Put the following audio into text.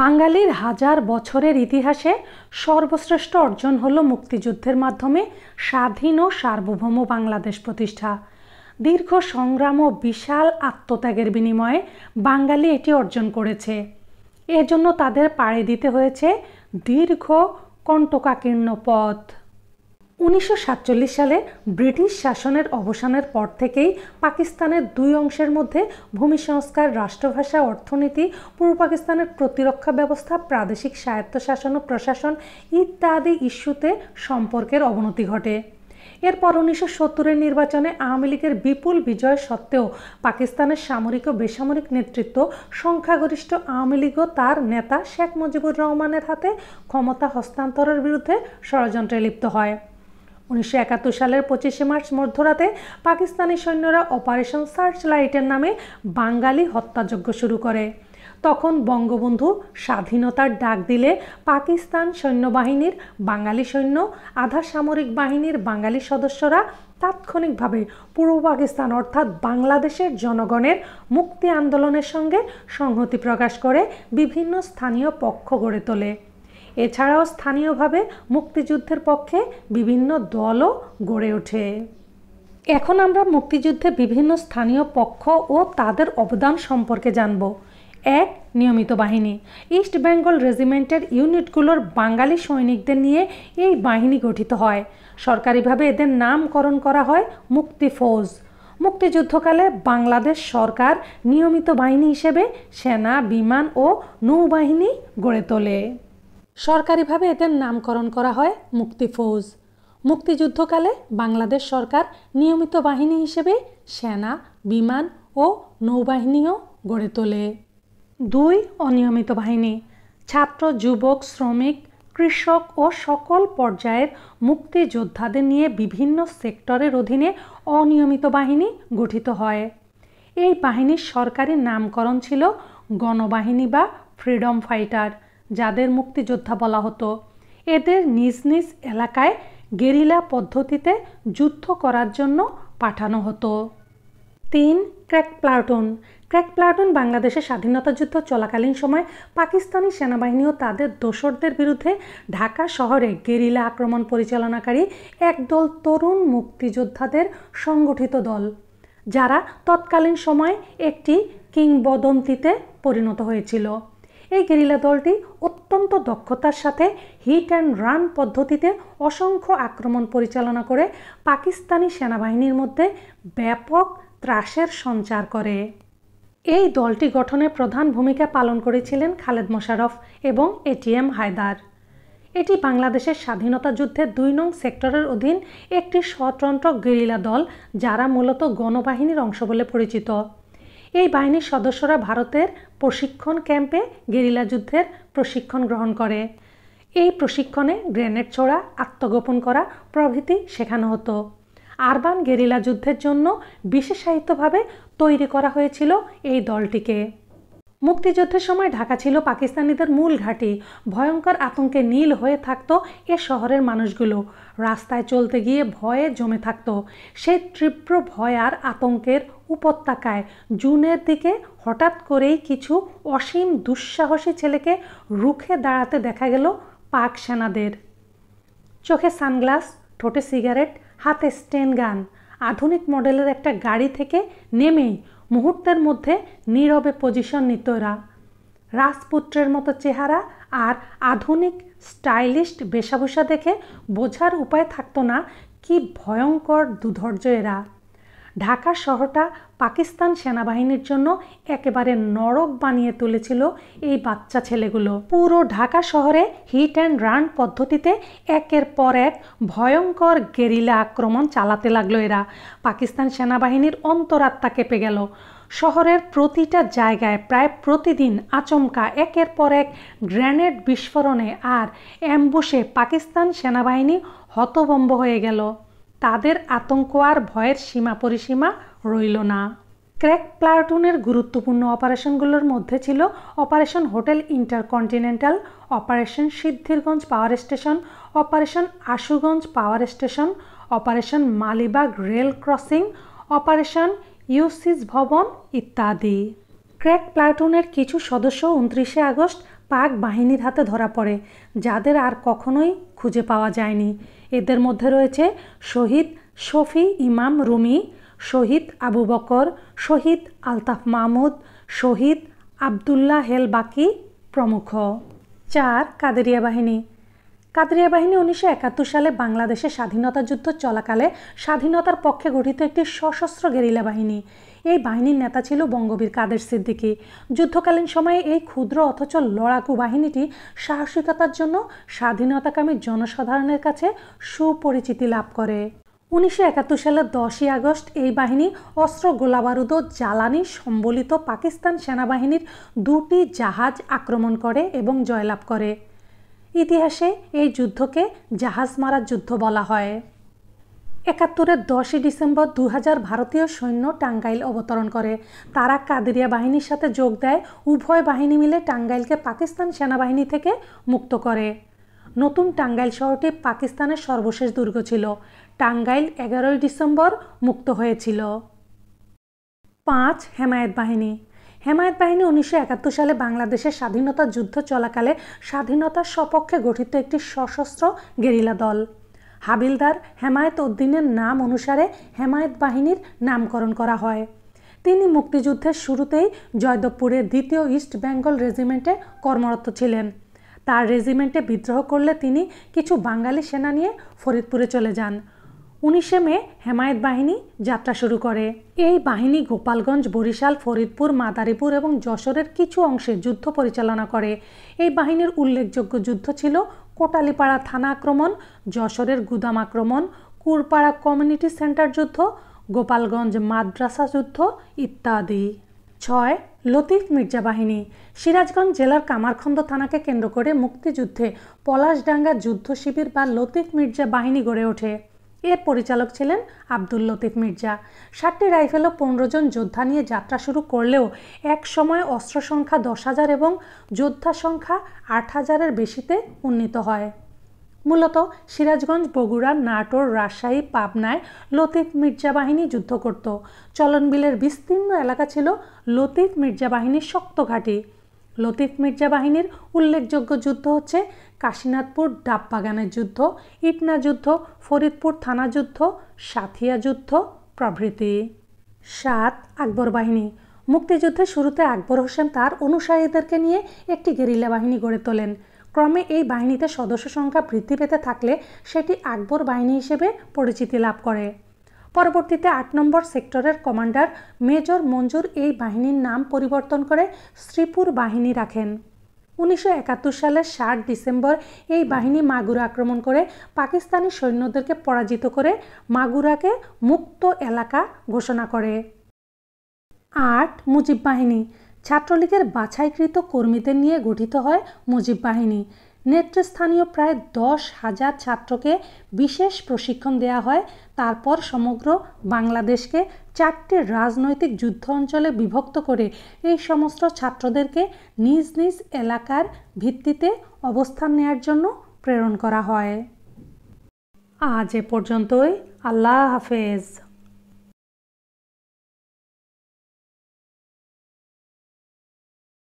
বাঙালির হাজার বছরের ইতিহাসে সর্বশ্রেষ্ঠ অর্জন হল মুক্তিযুদ্ধের মাধ্যমে স্বাধীন ও সার্বভৌম বাংলাদেশ প্রতিষ্ঠা। দীর্ঘ সংগ্রাম ও বিশাল আত্মত্যাগের বিনিময়ে বাঙালি এটি অর্জন করেছে। এজন্য তাদের পাড়ে দিতে হয়েছে দীর্ঘ কণ্টকাকীর্ণ পথ। উনিশশো সাতচল্লিশ সালে ব্রিটিশ শাসনের অবসানের পর থেকেই পাকিস্তানের দুই অংশের মধ্যে ভূমি সংস্কার, রাষ্ট্রভাষা, অর্থনীতি, পূর্ব পাকিস্তানের প্রতিরক্ষা ব্যবস্থা, প্রাদেশিক স্বায়ত্তশাসন ও প্রশাসন ইত্যাদি ইস্যুতে সম্পর্কের অবনতি ঘটে। এরপর উনিশশো সত্তরের নির্বাচনে আওয়ামী লীগের বিপুল বিজয় সত্ত্বেও পাকিস্তানের সামরিক ও বেসামরিক নেতৃত্ব সংখ্যাগরিষ্ঠ আওয়ামী লীগ ও তার নেতা শেখ মুজিবুর রহমানের হাতে ক্ষমতা হস্তান্তরের বিরুদ্ধে ষড়যন্ত্রে লিপ্ত হয়। উনিশশো একাত্তর সালের পঁচিশে মার্চ মধ্যরাতে পাকিস্তানি সৈন্যরা অপারেশন সার্চ লাইটের নামে বাঙালি হত্যাযজ্ঞ শুরু করে। তখন বঙ্গবন্ধু স্বাধীনতার ডাক দিলে পাকিস্তান সৈন্যবাহিনীর বাঙালি সৈন্য, আধা সামরিক বাহিনীর বাঙালি সদস্যরা তাৎক্ষণিকভাবে পূর্ব পাকিস্তান অর্থাৎ বাংলাদেশের জনগণের মুক্তি আন্দোলনের সঙ্গে সংহতি প্রকাশ করে বিভিন্ন স্থানীয় পক্ষ গড়ে তোলে। এছাড়াও স্থানীয়ভাবে মুক্তিযুদ্ধের পক্ষে বিভিন্ন দলও গড়ে ওঠে। এখন আমরা মুক্তিযুদ্ধে বিভিন্ন স্থানীয় পক্ষ ও তাদের অবদান সম্পর্কে জানব। এক, নিয়মিত বাহিনী। ইস্ট বেঙ্গল রেজিমেন্টের ইউনিটগুলোর বাঙালি সৈনিকদের নিয়ে এই বাহিনী গঠিত হয়। সরকারিভাবে এদের নামকরণ করা হয় মুক্তি ফৌজ। মুক্তিযুদ্ধকালে বাংলাদেশ সরকার নিয়মিত বাহিনী হিসেবে সেনা, বিমান ও নৌবাহিনী গড়ে তোলে। সরকারিভাবে এদের নামকরণ করা হয় মুক্তি ফৌজ। মুক্তিযুদ্ধকালে বাংলাদেশ সরকার নিয়মিত বাহিনী হিসেবে সেনা, বিমান ও নৌবাহিনীও গড়ে তোলে। দুই অনিয়মিত বাহিনী, ছাত্র, যুবক, শ্রমিক, কৃষক ও সকল পর্যায়ের মুক্তিযোদ্ধাদের নিয়ে বিভিন্ন সেক্টরের অধীনে অনিয়মিত বাহিনী গঠিত হয়। এই বাহিনীর সরকারি নামকরণ ছিল গণবাহিনী বা ফ্রিডম ফাইটার। যাদের মুক্তিযোদ্ধা বলা হতো। এদের নিজ নিজ এলাকায় গেরিলা পদ্ধতিতে যুদ্ধ করার জন্য পাঠানো হতো। তিন, ক্র্যাক প্লাটুন। ক্র্যাক প্লাটুন বাংলাদেশের স্বাধীনতা যুদ্ধ চলাকালীন সময় পাকিস্তানি সেনাবাহিনী ও তাদের দোসরদের বিরুদ্ধে ঢাকা শহরে গেরিলা আক্রমণ পরিচালনাকারী একদল তরুণ মুক্তিযোদ্ধাদের সংগঠিত দল, যারা তৎকালীন সময় একটি কিংবদন্তিতে পরিণত হয়েছিল। এই গেরিলা দলটি অত্যন্ত দক্ষতার সাথে হিট অ্যান্ড রান পদ্ধতিতে অসংখ্য আক্রমণ পরিচালনা করে পাকিস্তানি সেনাবাহিনীর মধ্যে ব্যাপক ত্রাসের সঞ্চার করে। এই দলটি গঠনে প্রধান ভূমিকা পালন করেছিলেন খালেদ মোশারফ এবং এটিএম হায়দার। এটি বাংলাদেশের স্বাধীনতা যুদ্ধের দুই নং সেক্টরের অধীন একটি স্বতন্ত্র গেরিলা দল, যারা মূলত গণবাহিনীর অংশ বলে পরিচিত। এই বাহিনীর সদস্যরা ভারতের প্রশিক্ষণ ক্যাম্পে গেরিলা যুদ্ধের প্রশিক্ষণ গ্রহণ করে। এই প্রশিক্ষণে গ্রেনেড ছোড়া, আত্মগোপন করা প্রভৃতি শেখানো হতো। আরবান গেরিলা যুদ্ধের জন্য বিশেষায়িতভাবে তৈরি করা হয়েছিল এই দলটিকে। মুক্তিযুদ্ধের সময় ঢাকা ছিল পাকিস্তানিদের মূল ঘাঁটি। ভয়ঙ্কর আতঙ্কে নীল হয়ে থাকত এ শহরের মানুষগুলো। রাস্তায় চলতে গিয়ে ভয়ে জমে থাকত। সেই তীব্র ভয় আর আতঙ্কের উপত্যকায়। জুনের দিকে হঠাৎ করেই কিছু অসীম দুঃসাহসী ছেলেকে রুখে দাঁড়াতে দেখা গেল পাক সেনাদের। চোখে সানগ্লাস, ঠোঁটে সিগারেট, হাতে স্টেন গান। আধুনিক মডেলের একটা গাড়ি থেকে নেমেই মুহূর্তের মধ্যে নীরবে পজিশন নিত এরা। রাজপুত্রের মতো চেহারা আর আধুনিক, স্টাইলিস্ট বেশাভূষা দেখে বোঝার উপায় থাকতো না, কি ভয়ঙ্কর দুধর্য এরা। ঢাকা শহরটা পাকিস্তান সেনাবাহিনীর জন্য একেবারে নরক বানিয়ে তুলেছিল এই বাচ্চা ছেলেগুলো। পুরো ঢাকা শহরে হিট অ্যান্ড রান পদ্ধতিতে একের পর এক ভয়ঙ্কর গেরিলা আক্রমণ চালাতে লাগল এরা। পাকিস্তান সেনাবাহিনীর অন্তরাত্মা কেঁপে গেল। শহরের প্রতিটা জায়গায় প্রায় প্রতিদিন আচমকা একের পর এক গ্রেনেড বিস্ফোরণে আর অ্যাম্বুসে পাকিস্তান সেনাবাহিনী হতভম্ব হয়ে গেল। তাদের আতঙ্ক আর ভয়ের সীমা পরিসীমা রইল না। ক্র্যাক প্লাটুনের গুরুত্বপূর্ণ অপারেশনগুলোর মধ্যে ছিল operation hotel Intercontinental, operation Siddhirganj power station, operation Ashuganj power station, operation Malibagh rail crossing, operation USIS ভবন ইত্যাদি। ক্র্যাক প্লাটুনের কিছু সদস্য উনত্রিশে আগস্ট পাক বাহিনীর হাতে ধরা পড়ে, যাদের আর কখনোই খুঁজে পাওয়া যায়নি। এদের মধ্যে রয়েছে শহীদ শফি ইমাম রুমি, শহীদ আবু বকর, শহীদ আলতাফ মাহমুদ, শহীদ আবদুল্লাহ হেল বাকি প্রমুখ। চার, কাদেরিয়া বাহিনী। কাদরিয়া বাহিনী উনিশশো একাত্তর সালে বাংলাদেশের স্বাধীনতা যুদ্ধ চলাকালে স্বাধীনতার পক্ষে গঠিত একটি সশস্ত্র গেরিলা বাহিনী। এই বাহিনীর নেতা ছিল বঙ্গবীর কাদের সিদ্দিকী। যুদ্ধকালীন সময়ে এই ক্ষুদ্র অথচ লড়াকু বাহিনীটি সাহসিকতার জন্য স্বাধীনতাকামী জনসাধারণের কাছে সুপরিচিতি লাভ করে। উনিশশো একাত্তর সালের দশই আগস্ট এই বাহিনী অস্ত্র গোলাবারুদ জ্বালানি সম্বলিত পাকিস্তান সেনাবাহিনীর দুটি জাহাজ আক্রমণ করে এবং জয়লাভ করে। ইতিহাসে এই যুদ্ধকে জাহাজ মারার যুদ্ধ বলা হয়। একাত্তরের দশই ডিসেম্বর দু হাজার ভারতীয় সৈন্য টাঙ্গাইল অবতরণ করে। তারা কাদেরিয়া বাহিনীর সাথে যোগ দেয়, উভয় বাহিনী মিলে টাঙ্গাইলকে পাকিস্তান সেনাবাহিনী থেকে মুক্ত করে। নতুন টাঙ্গাইল শহরটি পাকিস্তানের সর্বশেষ দুর্গ ছিল। টাঙ্গাইল এগারোই ডিসেম্বর মুক্ত হয়েছিল। পাঁচ হেমায়েত বাহিনী। হেমায়ত বাহিনী উনিশশো একাত্তর সালে বাংলাদেশের স্বাধীনতা যুদ্ধ চলাকালে স্বাধীনতার সপক্ষে গঠিত একটি সশস্ত্র গেরিলা দল। হাবিলদার হেমায়েত উদ্দিনের নাম অনুসারে হেমায়েত বাহিনীর নামকরণ করা হয়। তিনি মুক্তিযুদ্ধের শুরুতেই জয়দেবপুরের দ্বিতীয় ইস্ট বেঙ্গল রেজিমেন্টে কর্মরত ছিলেন। তার রেজিমেন্টে বিদ্রোহ করলে তিনি কিছু বাঙালি সেনা নিয়ে ফরিদপুরে চলে যান। উনিশে মে হেমায়েত বাহিনী যাত্রা শুরু করে। এই বাহিনী গোপালগঞ্জ, বরিশাল, ফরিদপুর, মাদারীপুর এবং যশোরের কিছু অংশে যুদ্ধ পরিচালনা করে। এই বাহিনীর উল্লেখযোগ্য যুদ্ধ ছিল কোটালীপাড়া থানা আক্রমণ, যশোরের গুদাম আক্রমণ, কুরপাড়া কমিউনিটি সেন্টার যুদ্ধ, গোপালগঞ্জ মাদ্রাসা যুদ্ধ ইত্যাদি। ছয়, লতিফ মির্জা বাহিনী। সিরাজগঞ্জ জেলার কামারখন্দ থানাকে কেন্দ্র করে মুক্তিযুদ্ধে পলাশডাঙ্গা যুদ্ধ শিবির বা লতিফ মির্জা বাহিনী গড়ে ওঠে। এর পরিচালক ছিলেন আব্দুল লতিফ মির্জা। ষাটটি রাইফেল ও পনেরো জন যোদ্ধা নিয়ে যাত্রা শুরু করলেও এক সময় অস্ত্র সংখ্যা দশ হাজার এবং যোদ্ধা সংখ্যা আট হাজারের বেশিতে উন্নীত হয়। মূলত সিরাজগঞ্জ, বগুড়া, নাটোর, রাজশাহী, পাবনায় লতিফ মির্জা বাহিনী যুদ্ধ করত। চলনবিলের বিস্তীর্ণ এলাকা ছিল লতিফ মির্জা বাহিনীর শক্ত ঘাঁটি। লতিফ মির্জা বাহিনীর উল্লেখযোগ্য যুদ্ধ হচ্ছে কাশীনাথপুর ডাববাগানের যুদ্ধ, ইটনা যুদ্ধ, ফরিদপুর থানা যুদ্ধ, সাথিয়া যুদ্ধ প্রভৃতি। সাত আকবর বাহিনী। মুক্তিযুদ্ধের শুরুতে আকবর হোসেন তার অনুসারীদেরকে নিয়ে একটি গেরিলা বাহিনী গড়ে তোলেন। ক্রমে এই বাহিনীতে সদস্য সংখ্যা বৃদ্ধি পেতে থাকলে সেটি আকবর বাহিনী হিসেবে পরিচিতি লাভ করে। পরবর্তীতে আট নম্বর সেক্টরের কমান্ডার মেজর মঞ্জুর এই বাহিনীর নাম পরিবর্তন করে শ্রীপুর বাহিনী রাখেন। উনিশশো একাত্তর সালের ষাট ডিসেম্বর এই বাহিনী মাগুরা আক্রমণ করে পাকিস্তানি সৈন্যদেরকে পরাজিত করে মাগুরাকে মুক্ত এলাকা ঘোষণা করে। আট, মুজিব বাহিনী। ছাত্রলীগের বাছাইকৃত কর্মীদের নিয়ে গঠিত হয় মুজিব বাহিনী। নেতৃস্থানীয় প্রায় দশ হাজার ছাত্রকে বিশেষ প্রশিক্ষণ দেওয়া হয়। তারপর সমগ্র বাংলাদেশকে চারটি রাজনৈতিক যুদ্ধ অঞ্চলে বিভক্ত করে এই সমস্ত ছাত্রদেরকে নিজ নিজ এলাকার ভিত্তিতে অবস্থান নেয়ার জন্য প্রেরণ করা হয়। আজ এ পর্যন্তই। আল্লাহ হাফেজ।